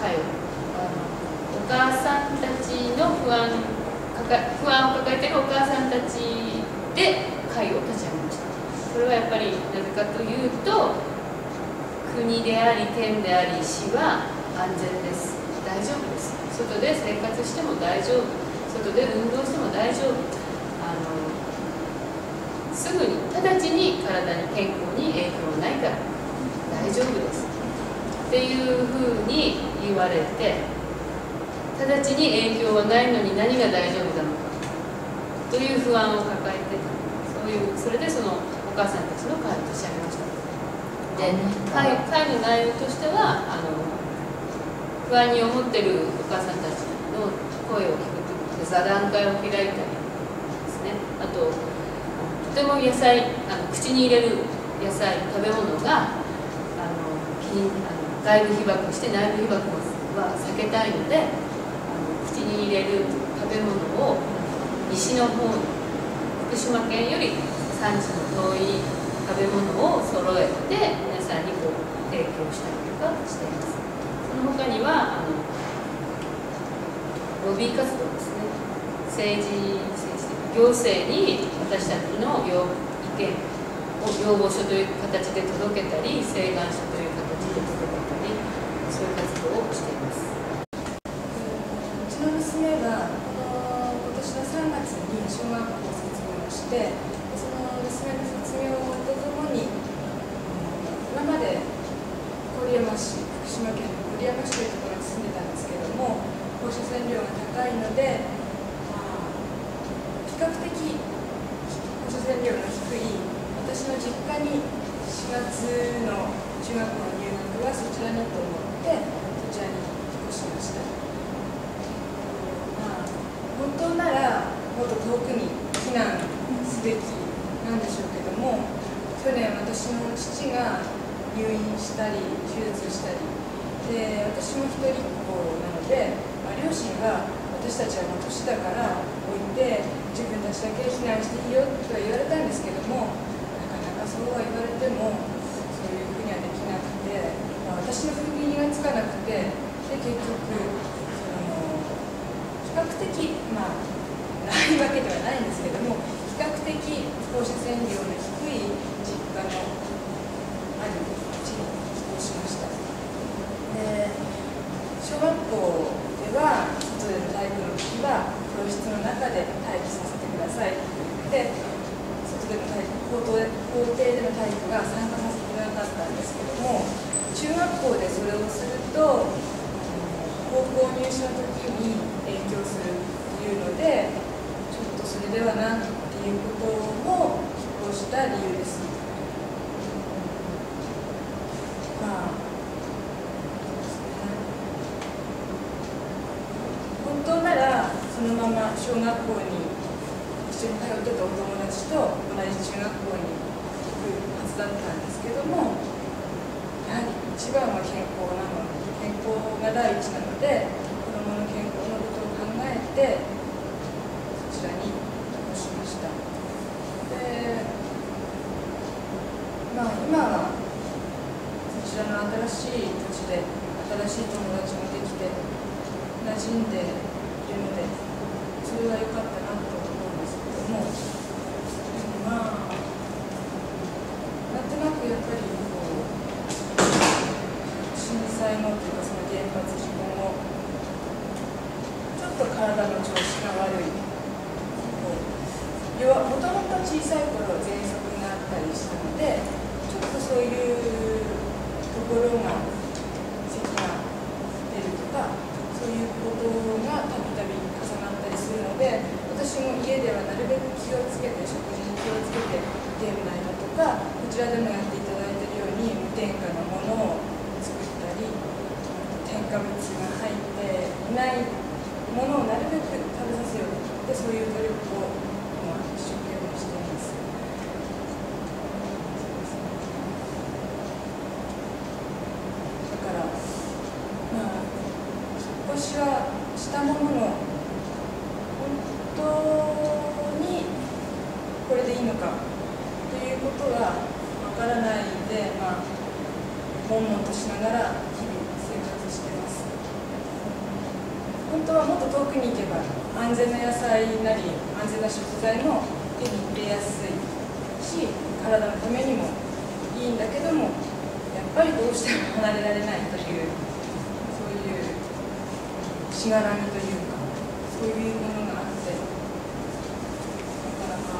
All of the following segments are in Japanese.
会をお母さんたちの不安不安を抱えているお母さんたちで会を立ち上げました。それはやっぱりなぜかというと国であり県であり市は安全です。大丈夫です。外で生活しても大丈夫。外で運動しても大丈夫。あのすぐに直ちに体に健康に影響はないから大丈夫です。っていうふうに言われて直ちに影響はないのに何が大丈夫なのかという不安を抱えてそういうそれでそのお母さんたちの会を立ち上げました。で会会の内容としてはあの不安に思ってるお母さんたちの声を聞くと座談会を開いたりですね。あととても野菜あの口に入れる野菜食べ物があの気にあの外部被曝して内部被曝は避けたいので口に入れる食べ物を西の方に福島県より産地の遠い食べ物を揃えて皆さんにこう提供したりとかしています。その他にはあのロビー活動ですね政治政治行政に私たちの要意見を要望書という形で届けたり請願書という形で届けたりういう活動をしています。小学校を卒業してその娘の卒業とともに今まで郡山市福島県の郡山市というところに住んでたんですけれども放射線量が高いので、まあ、比較的放射線量の低い私の実家に4月の中学校の入学はそちらにと思ってそちらに引っ越しました。まあ、本当ならもっと遠くに避難すべきなんでしょうけども去年私の父が入院したり手術したりで私も一人っ子なので、まあ、両親が私たちはもう年だから置いて自分たちだけ避難していいよとは言われたんですけどもなかなかそうは言われてもそういうふうにはできなくて、まあ、私の踏ん切がつかなくてで結局その比較的まあないわけではないんですけども比較的放射線量の低い実家のある地に移行しました。で小学校では外での体育の時は教室の中で待機させてください。で外での体育校校庭での体育が参加させてくれなかったんですけども中学校でそれをすると高校入試の時に影響するというのでちょっとそれではなっていうこともこうした理由です。まあ本当ならそのまま小学校に一緒に通ってたお友達と同じ中学校に行くはずだったんですけどもやはり一番は健康なので健康が第一なので子どもの健康のことを考えてちらにました。で、まあ、今はそちらの新しい土地で新しい友達もできて馴染んでいるのでそれは良かったなと思うんですけどもまあなんとなくやっぱりこう震災後というかその原発事故後ちょっと体の調子が悪い。もともと小さい頃喘息があったりしたのでちょっとそういうところが咳が出るとかそういうことがたびたび重なったりするので私も家ではなるべく気をつけて食事に気をつけて玄米だとかこちらでもやっていただいてるように無添加のものを作ったり添加物が入っていないものをなるべく食べさせようとでそういう努力をだから、引っ越したものの本当にこれでいいのかということはわからないで、まあ、悶々としながら日々生活してます。本当はもっと遠くに行けば安全な野菜なり安全な食材も手に入れやすいし体のためにもいいんだけどもやっぱりどうしても離れられないというそういうしがらみというかそういうものがあってなかなか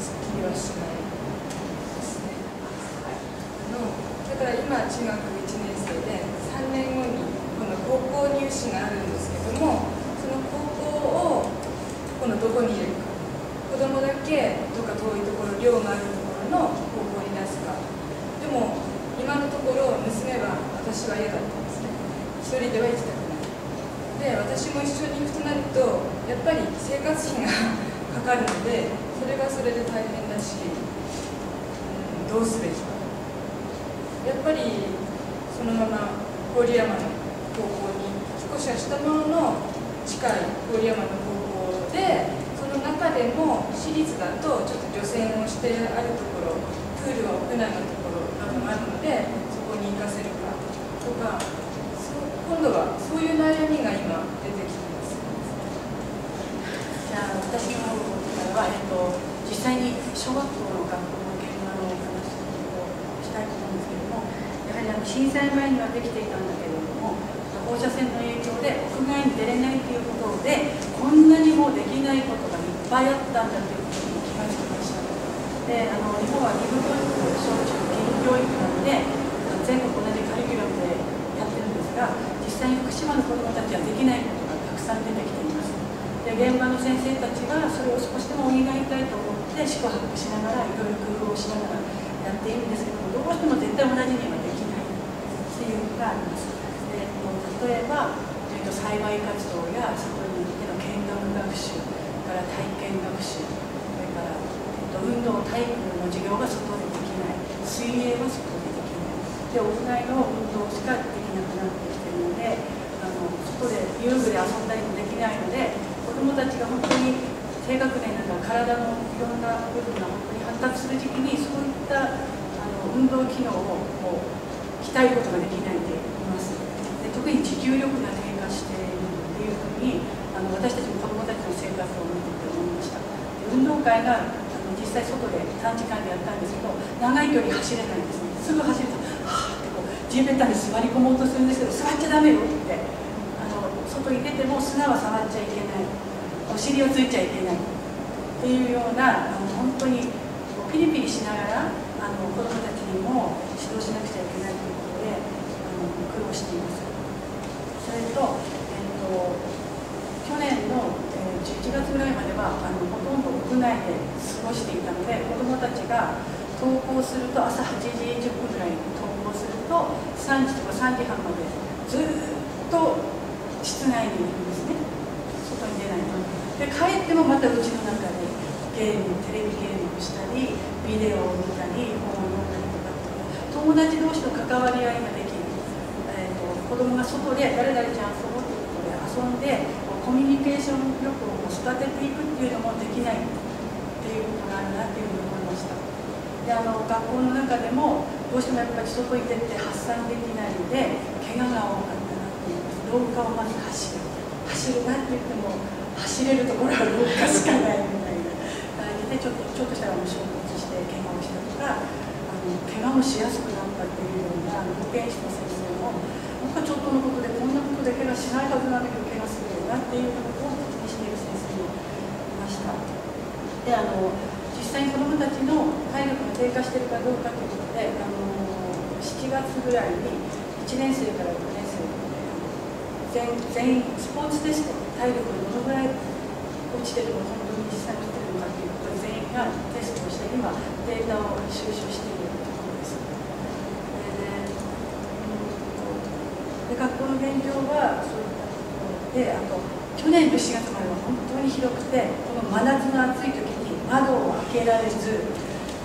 すっきりはしないですね。あのだから今1年生で3年後に今度高校入試があるんですけどもその高校を今度どこに入れるか子供だけどっか遠いところ寮があるところの高校に出すかでも今のところ娘は私は嫌だったんですね。一人では行きたくないで私も一緒に行くとなるとやっぱり生活費がかかるのでそれがそれで大変だし、うん、どうすべきか。やっぱりそのまま郡山の高校に少しはしたものの近い郡山の高校でその中でも私立だとちょっと除染をしてあるところプールは屋内のところなどがあるのでそこに行かせるかとか今度はそういう悩みが今出てきてます。じゃあ私の方からは、えっと、実際に小学校の学校の現場のお話をしたいと思うんですけれどもやはりあの震災前にはできていたんだけども放射線の影響で屋外に出れないということでこんなにもできないことがいっぱいあったんだということに気がつきました。であの日本は義務教育小中義務教育なので全国同じカリキュラムでやってるんですが実際に福島の子どもたちはできないことがたくさん出てきています。で現場の先生たちがそれを少しでも補いたいと思って宿泊しながらいろいろ工夫をしながらやっているんですけどもどうしても絶対同じにはできないっていうのがあります。えば、えっと、栽培活動や外に行っての見学学習から体験学習それから、えっと、運動体育の授業が外でできない水泳は外でできないで屋外の運動しかできなくなってきてるのであの外で遊具で遊んだりもできないので子どもたちが本当に低学年なんか体のいろんな部分が本当に発達する時期にそういったあの運動機能をこう鍛えることができないでいます。特に持久力が低下しているっていうふうにあの私たちも子どもたちの生活を見てて思いました。運動会があの実際外で短時間でやったんですけど長い距離走れないんですね。すぐ走るとはーってこう地べたに座り込もうとするんですけど座っちゃダメよってあの外に出ても砂は触っちゃいけない。お尻をついちゃいけないっていうようなあの本当にこうピリピリしながらあの子どもたちにも指導しなくちゃいけないということであの苦労しています。それと,、えっと去年の、えー11月ぐらいまではあのほとんど屋内で過ごしていたので子どもたちが登校すると朝8時10分ぐらいに登校すると3時とか3時半までずっと室内にいるんですね。外に出ないと。で帰ってもまたうちの中でゲームテレビゲームをしたりビデオを見たり本を読んだりとか友達同士の関わり合いがで、子供が外で誰々ちゃん遊ぼうということで遊んでコミュニケーション力を育てていくっていうのもできないっていうことがあるなっていうふうに思いました。であの学校の中でもどうしてもやっぱり外に出て発散できないので怪我が多かったなっています廊下をまず走る走るなって言っても走れるところは廊下しかないみたいな感じでちょっとちょっとしたらもう衝突して怪我をしたとかあの怪我もしやすくなったっていうような保健師の先生もなんかちょっとのことでこんなことで怪我しないはずなんだけど怪我するよなっていうことを気にしている先生もいました。であの実際に子どもたちの体力が低下しているかどうかということであの7月ぐらいに1年生から6年生まで全全員スポーツテスト体力がどのぐらい落ちてるのか本当に実際に落ちてるのかということで全員がテストをして今データを収集してい学校の勉強はそういったところであと去年の4月までは本当にひどくてこの真夏の暑い時に窓を開けられず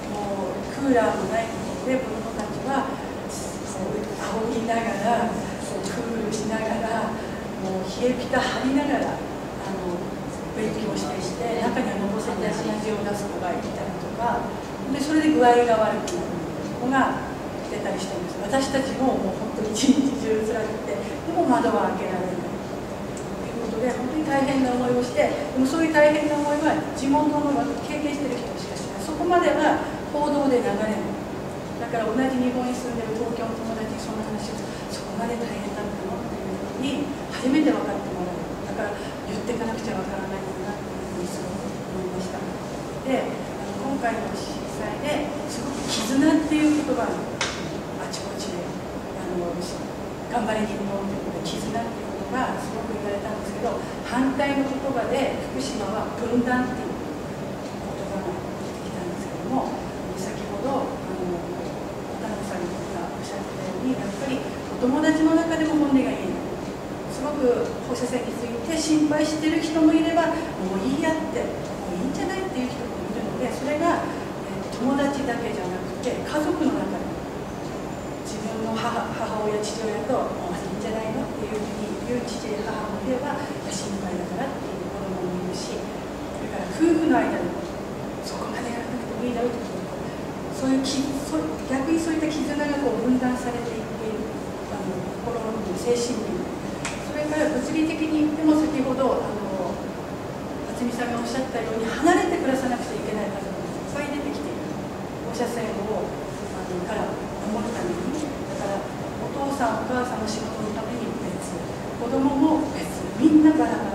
もうクーラーもないところで子どもたちはこう仰ぎながらこうクールしながらもう冷えピタ張りながらあの勉強していて中にはのぼせて鼻血を出す子がいたりとかでそれで具合が悪くなる子が出たりしたんです。私たちももう本当に一日中辛くてでも窓は開けられない。ということで本当に大変な思いをしてでもそういう大変な思いは地元の思いは経験してる人しかしない。そこまでは報道で流れない。だから同じ日本に住んでる東京の友達にそんな話をそこまで大変だったのっていうふうに初めて分かってもらうだから言っていかなくちゃ分からないんだなっていうふうにすごく思いました。であの今回の震災ですごく絆っていう言葉あちこちであの頑張れ日本っていうことで絆っていうことがすごく言われたんですけど反対の言葉で福島は分断っていう言葉が出てきたんですけども先ほどあの渡辺さんがおっしゃってたようにやっぱりお友達の中でも本音が言えないすごく放射線について心配してる人もいればもういいやってもういいんじゃないっていう人もいるのでそれが、え、友達だけじゃなくて家族の中父親ともういいんじゃないのっていうふうに言う父母もいれば心配だからっていう子供もいるしそれから夫婦の間でもそこまでやらなくてもいいだろうってそういうきそ逆にそういった絆がこう分断されていっているあの心の精神面それから物理的に言っても先ほどあの渥美さんがおっしゃったように離れて暮らさなくちゃいけない家族がいっぱい出てきている放射線をあのから守るために父さんお母さんの仕事のために別子供も別みんなバラバラ